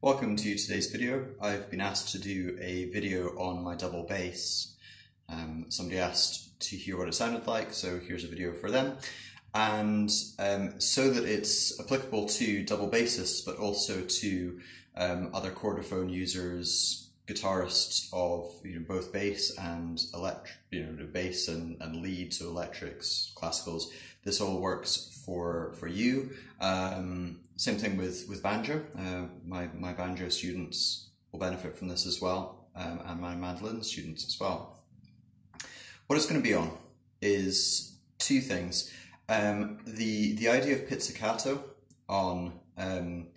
Welcome to today's video. I've been asked to do a video on my double bass. Um, somebody asked to hear what it sounded like, so here's a video for them. And um, so that it's applicable to double bassists, but also to um, other chordophone users, guitarists of you know, both bass and electric, you know, bass and, and lead, so electrics, classicals. This all works for for you. Um, same thing with with banjo. Uh, my my banjo students will benefit from this as well, um, and my mandolin students as well. What it's going to be on is two things. Um, the the idea of pizzicato on um,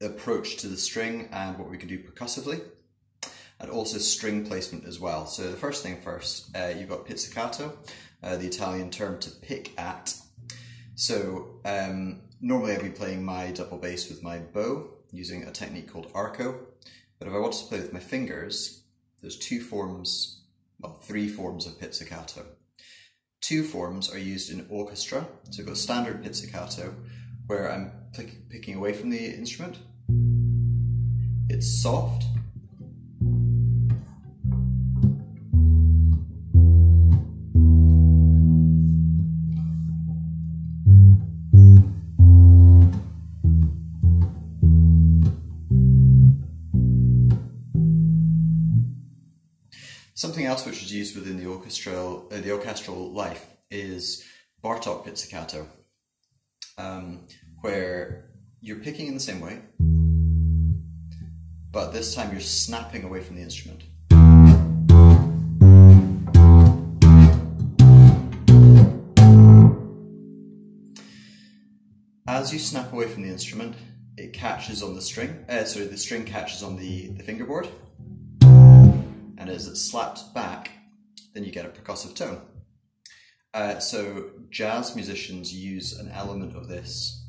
approach to the string and what we can do percussively, and also string placement as well. So the first thing first, uh, you've got pizzicato, uh, the Italian term to pick at. So um, normally I'd be playing my double bass with my bow using a technique called arco. But if I wanted to play with my fingers, there's two forms, well, three forms of pizzicato. Two forms are used in orchestra. So I've got standard pizzicato, where I'm pick, picking away from the instrument. It's soft, Something else which is used within the orchestral uh, the orchestral life is Bartok pizzicato, um, where you're picking in the same way, but this time you're snapping away from the instrument. As you snap away from the instrument, it catches on the string, uh, sorry, the string catches on the, the fingerboard and as it slaps back, then you get a percussive tone. Uh, so jazz musicians use an element of this.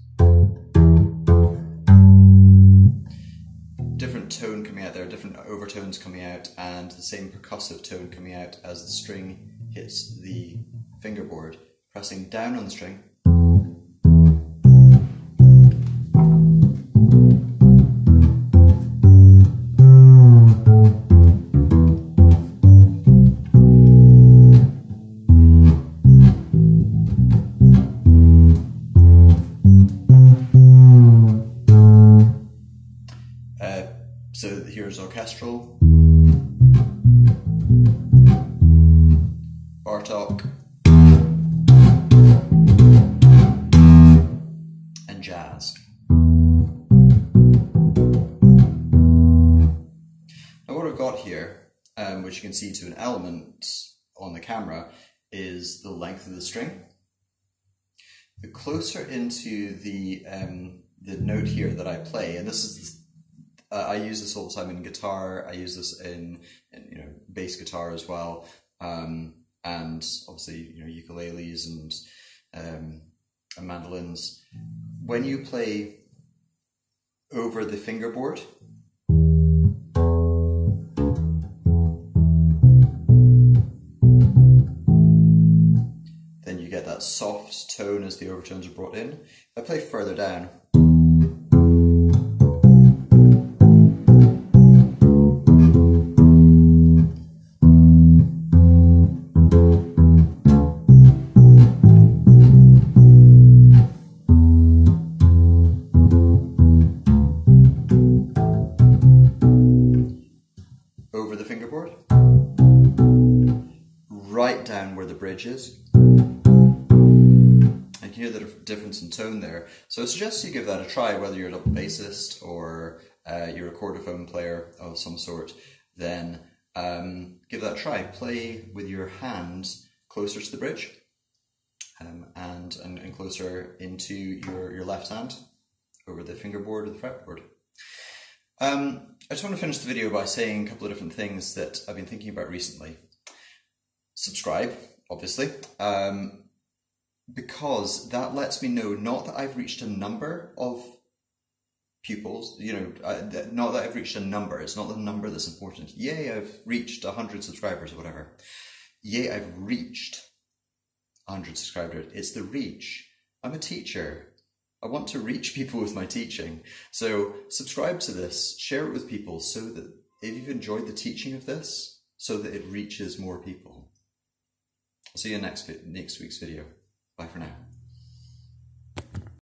Different tone coming out there, are different overtones coming out, and the same percussive tone coming out as the string hits the fingerboard, pressing down on the string So here's orchestral, Bartok, and jazz. Now what I've got here, um, which you can see to an element on the camera, is the length of the string. The closer into the um, the note here that I play, and this is uh, I use this all the time in guitar. I use this in, in you know bass guitar as well, um, and obviously you know ukuleles and um, and mandolins. When you play over the fingerboard. Then you get that soft tone as the overtones are brought in. I play further down, fingerboard, right down where the bridge is. And you can hear the difference in tone there. So I suggest you give that a try, whether you're a double bassist or uh, you're a chordophone player of some sort, then um, give that a try. Play with your hand closer to the bridge um, and, and, and closer into your, your left hand over the fingerboard or the fretboard. Um, I just want to finish the video by saying a couple of different things that I've been thinking about recently. Subscribe, obviously, um, because that lets me know not that I've reached a number of pupils, you know, uh, not that I've reached a number, it's not the number that's important. Yay, I've reached 100 subscribers or whatever. Yay, I've reached 100 subscribers. It's the reach. I'm a teacher. I want to reach people with my teaching. So subscribe to this, share it with people so that if you've enjoyed the teaching of this, so that it reaches more people. I'll See you next next week's video. Bye for now.